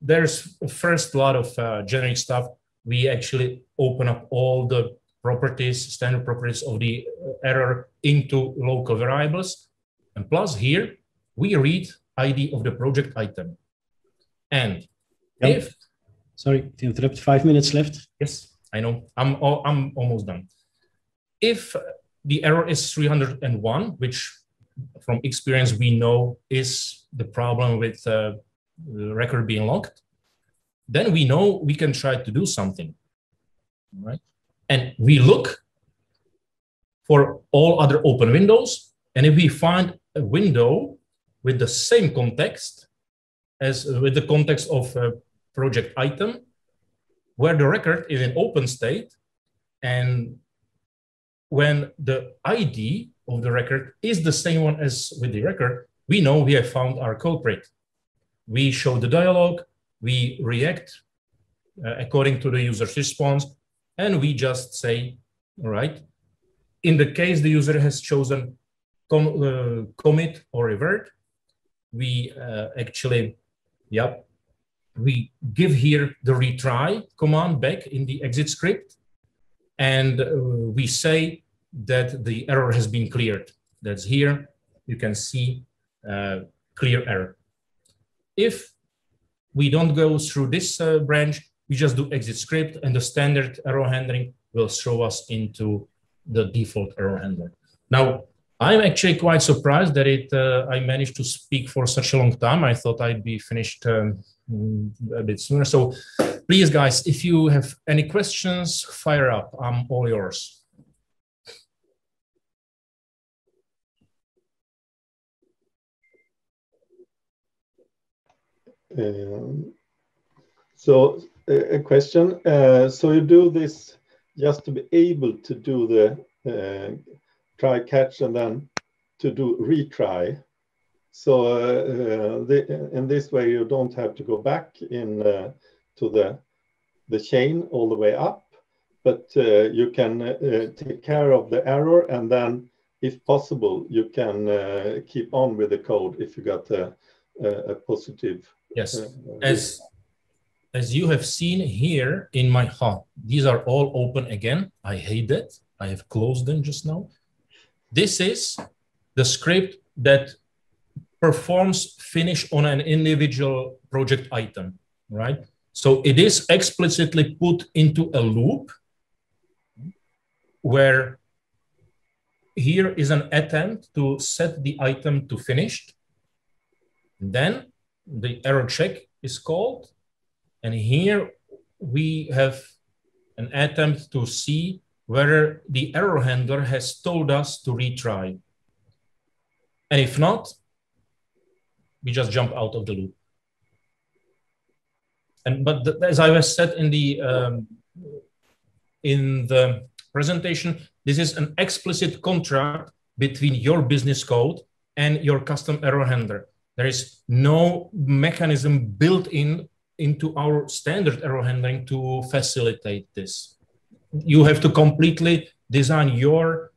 there's first lot of uh, generic stuff. We actually open up all the properties, standard properties of the uh, error into local variables. And plus here, we read ID of the project item. And yep. if... Sorry to interrupt, five minutes left. Yes. I know I'm, I'm almost done. If the error is 301, which from experience we know is the problem with uh, the record being locked, then we know we can try to do something, right? And we look for all other open windows. And if we find a window with the same context as with the context of a project item, where the record is in open state and when the ID of the record is the same one as with the record, we know we have found our culprit. We show the dialog, we react uh, according to the user's response, and we just say, all right, in the case the user has chosen com uh, commit or revert, we uh, actually, yep, we give here the retry command back in the exit script, and uh, we say that the error has been cleared. That's here. You can see uh, clear error. If we don't go through this uh, branch, we just do exit script and the standard error handling will throw us into the default error handler. Now, I'm actually quite surprised that it uh, I managed to speak for such a long time. I thought I'd be finished um, Mm, a bit sooner. So please, guys, if you have any questions, fire up. I'm all yours. Um, so a question. Uh, so you do this just to be able to do the uh, try catch and then to do retry so uh, the, in this way, you don't have to go back in uh, to the the chain all the way up, but uh, you can take care of the error, and then, if possible, you can keep on with the code if you got a, a, a positive. Yes, as as you have seen here in my hub, these are all open again. I hate that. I have closed them just now. This is the script that performs finish on an individual project item, right? So it is explicitly put into a loop where here is an attempt to set the item to finished. Then the error check is called. And here we have an attempt to see whether the error handler has told us to retry. And if not, we just jump out of the loop. And but as I was said in the um, in the presentation, this is an explicit contract between your business code and your custom error handler. There is no mechanism built in into our standard error handling to facilitate this. You have to completely design your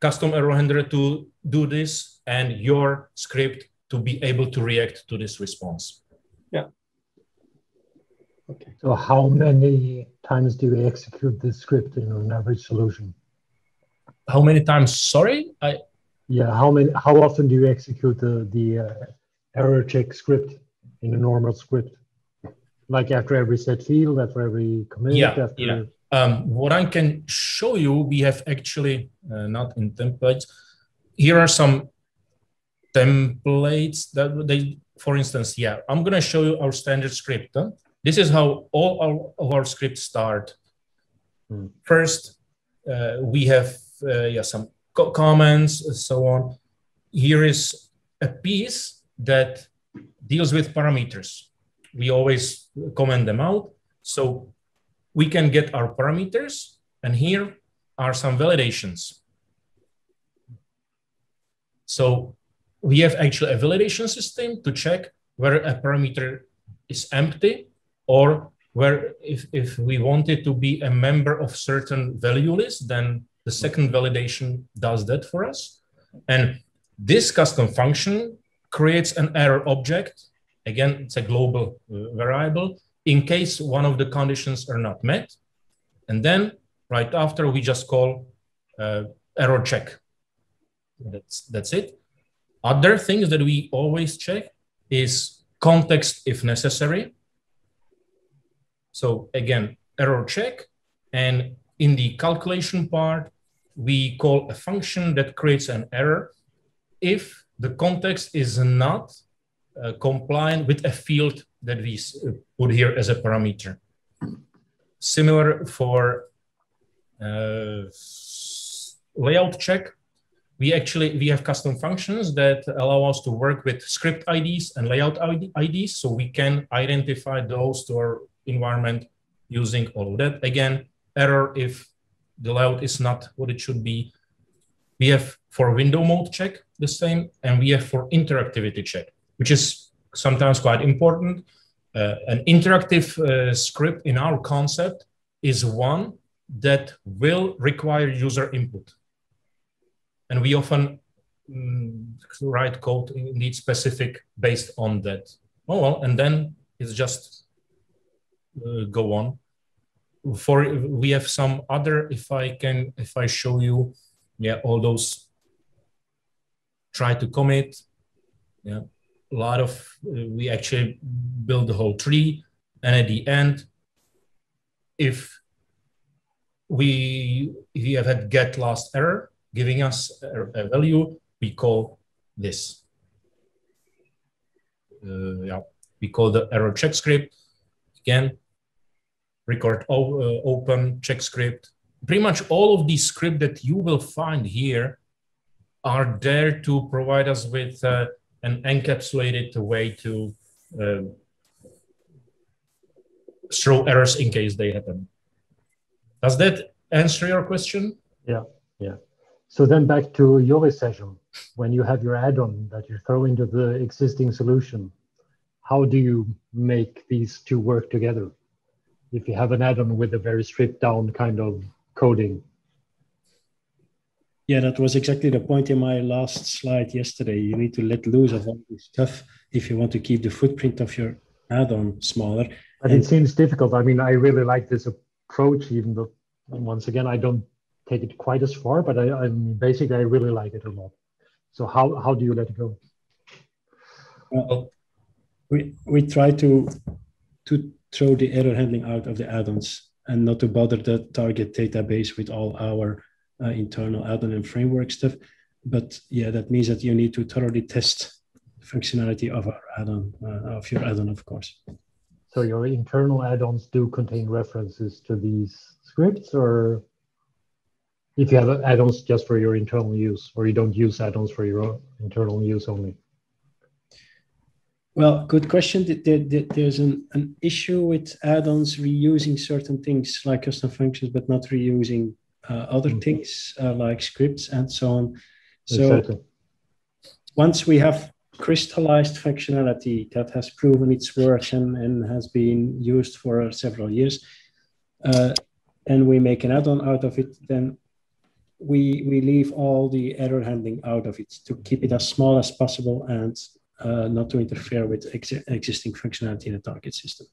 custom error handler to do this and your script to be able to react to this response. Yeah. Okay. So how many times do you execute this script in an average solution? How many times? Sorry, I. Yeah, how many? How often do you execute the the uh, error check script in a normal script? Like after every set field, after every commit. Yeah, after... yeah. Um, what I can show you, we have actually uh, not in templates. Here are some templates that they, for instance, yeah, I'm gonna show you our standard script. Huh? This is how all our, of our scripts start. Hmm. First, uh, we have uh, yeah some co comments and so on. Here is a piece that deals with parameters. We always comment them out. So we can get our parameters, and here are some validations. So we have actually a validation system to check whether a parameter is empty or where if, if we want it to be a member of certain value list, then the second validation does that for us. And this custom function creates an error object. Again, it's a global uh, variable in case one of the conditions are not met. And then right after we just call uh, error check. That's, that's it. Other things that we always check is context if necessary. So again, error check. And in the calculation part, we call a function that creates an error if the context is not uh, compliant with a field that we uh, put here as a parameter. Similar for uh, layout check, we actually we have custom functions that allow us to work with script IDs and layout IDs, so we can identify those to our environment using all of that. Again, error if the layout is not what it should be. We have for window mode check the same, and we have for interactivity check, which is sometimes quite important. Uh, an interactive uh, script in our concept is one that will require user input and we often mm, write code indeed specific based on that. Oh well, and then it's just uh, go on. For we have some other. If I can, if I show you, yeah, all those try to commit. Yeah, a lot of uh, we actually build the whole tree, and at the end, if we if have had get last error, giving us a, a value we call this. Uh, yeah, we call the error check script. Again, record uh, open check script. Pretty much all of these scripts that you will find here are there to provide us with uh, an encapsulated a way to uh, throw errors in case they happen. Does that answer your question? Yeah, yeah. So then back to your session, when you have your add-on that you throw into the existing solution, how do you make these two work together? If you have an add-on with a very stripped down kind of coding. Yeah, that was exactly the point in my last slide yesterday. You need to let loose of all this stuff if you want to keep the footprint of your add-on smaller. But it seems difficult. I mean, I really like this approach, even though, once again, I don't take it quite as far, but I, I mean, basically, I really like it a lot. So how, how do you let it go? Well, we, we try to, to throw the error handling out of the add-ons and not to bother the target database with all our uh, internal add-on and framework stuff. But yeah, that means that you need to thoroughly test functionality of our add-on, uh, of your add-on, of course. So your internal add-ons do contain references to these scripts, or if you have add-ons just for your internal use, or you don't use add-ons for your internal use only? Well, good question. There's an, an issue with add-ons reusing certain things like custom functions, but not reusing other mm-hmm. things uh, like scripts and so on. So exactly. once we have crystallized functionality that has proven its worth and, and has been used for several years, uh, and we make an add-on out of it, then we we leave all the error handling out of it to keep it as small as possible and uh, not to interfere with ex existing functionality in the target system.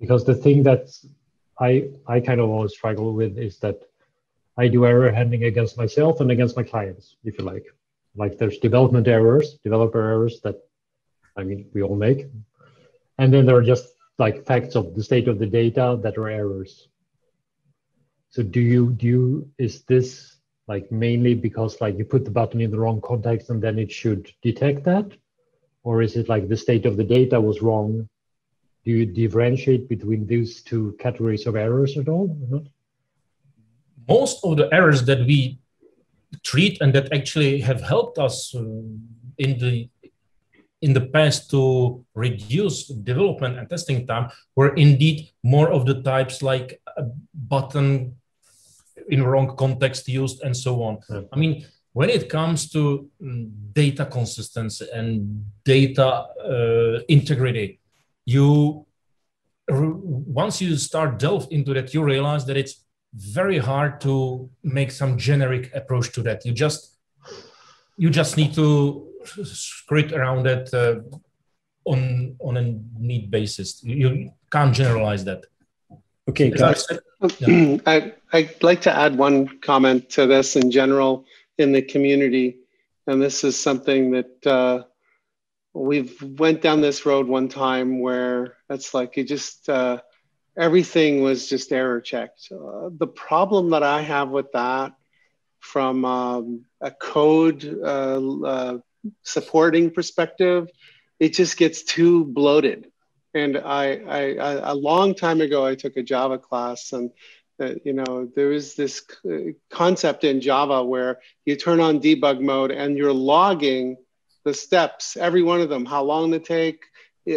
Because the thing that I I kind of always struggle with is that I do error handling against myself and against my clients, if you like. Like there's development errors, developer errors that I mean we all make. And then there are just like facts of the state of the data that are errors. So do you do you is this like mainly because like you put the button in the wrong context and then it should detect that? Or is it like the state of the data was wrong? Do you differentiate between these two categories of errors at all? Most of the errors that we treat and that actually have helped us uh, in the in the past to reduce development and testing time were indeed more of the types like a button in wrong context used and so on. I mean, when it comes to mm, data consistency and data uh, integrity, you once you start delve into that, you realize that it's very hard to make some generic approach to that. You just you just need to script around that uh, on on a need basis. You can't generalize that. Okay, guys. Yeah. I, I'd like to add one comment to this in general in the community, and this is something that uh, we've went down this road one time where it's like it just uh, everything was just error checked. Uh, the problem that I have with that from um, a code uh, uh, supporting perspective, it just gets too bloated. And I, I, I, a long time ago, I took a Java class, and uh, you know there is this concept in Java where you turn on debug mode and you're logging the steps, every one of them, how long they take,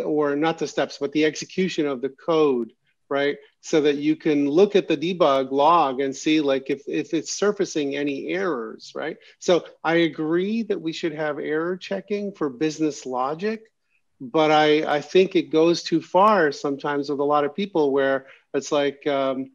or not the steps, but the execution of the code right? So that you can look at the debug log and see like if, if it's surfacing any errors, right? So I agree that we should have error checking for business logic, but I, I think it goes too far sometimes with a lot of people where it's like, um,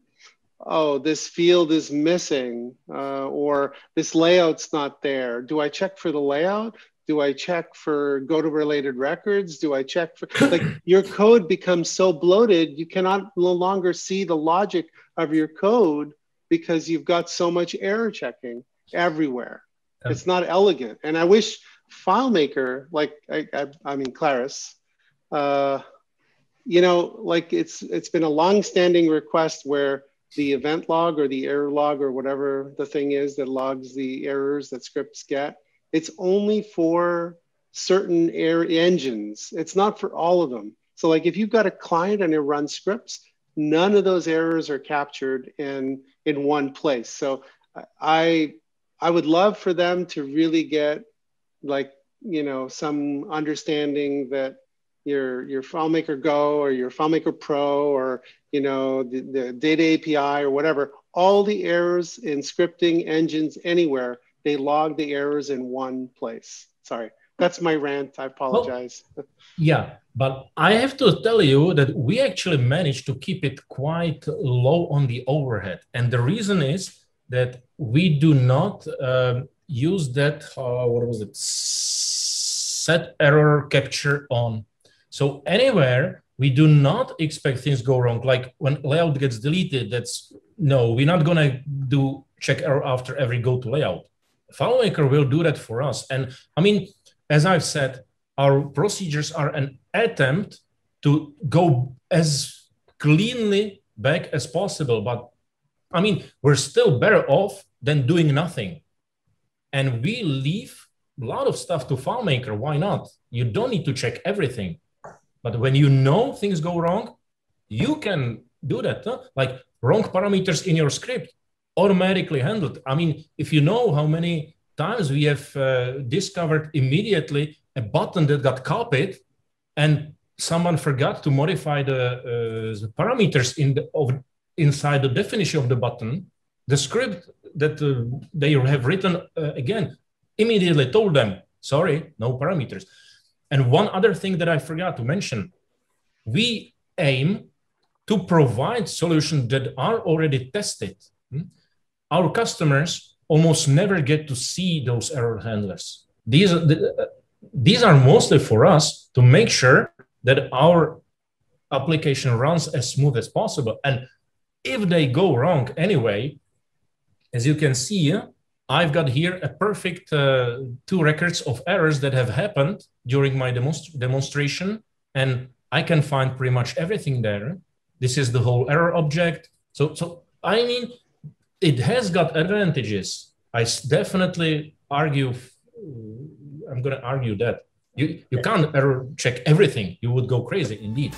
oh, this field is missing, uh, or this layout's not there. Do I check for the layout? Do I check for go to related records? Do I check for like your code becomes so bloated you cannot no longer see the logic of your code because you've got so much error checking everywhere. It's not elegant. And I wish FileMaker, like I, I, I mean Claris, uh, you know, like it's it's been a long-standing request where the event log or the error log or whatever the thing is that logs the errors that scripts get it's only for certain air engines. It's not for all of them. So like if you've got a client and it runs scripts, none of those errors are captured in in one place. So I I would love for them to really get like you know some understanding that your your FileMaker Go or your FileMaker Pro or you know the, the data API or whatever, all the errors in scripting engines anywhere they log the errors in one place. Sorry, that's my rant. I apologize. Well, yeah, but I have to tell you that we actually managed to keep it quite low on the overhead. And the reason is that we do not um, use that, uh, what was it, set error capture on. So anywhere we do not expect things go wrong. Like when layout gets deleted, that's no, we're not gonna do check error after every go to layout. FileMaker will do that for us. And I mean, as I've said, our procedures are an attempt to go as cleanly back as possible. But I mean, we're still better off than doing nothing. And we leave a lot of stuff to FileMaker. Why not? You don't need to check everything. But when you know things go wrong, you can do that. Huh? Like wrong parameters in your script automatically handled. I mean, if you know how many times we have uh, discovered immediately a button that got copied and someone forgot to modify the, uh, the parameters in the, of, inside the definition of the button, the script that uh, they have written uh, again immediately told them, sorry, no parameters. And one other thing that I forgot to mention, we aim to provide solutions that are already tested. Hmm? Our customers almost never get to see those error handlers. These are, these are mostly for us to make sure that our application runs as smooth as possible. And if they go wrong anyway, as you can see, I've got here a perfect uh, two records of errors that have happened during my demonst demonstration. And I can find pretty much everything there. This is the whole error object. So, so I mean, it has got advantages. I definitely argue, I'm going to argue that you, you can't error check everything. You would go crazy indeed.